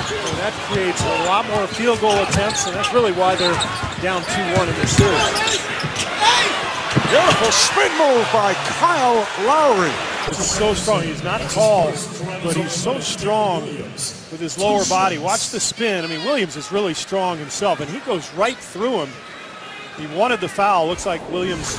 And that creates a lot more field goal attempts, and that's really why they're down 2-1 in this series. Beautiful spin move by Kyle Lowry. This is so strong. He's not tall, but he's so strong with his lower body. Watch the spin. I mean, Williams is really strong himself, and he goes right through him. He wanted the foul. Looks like Williams.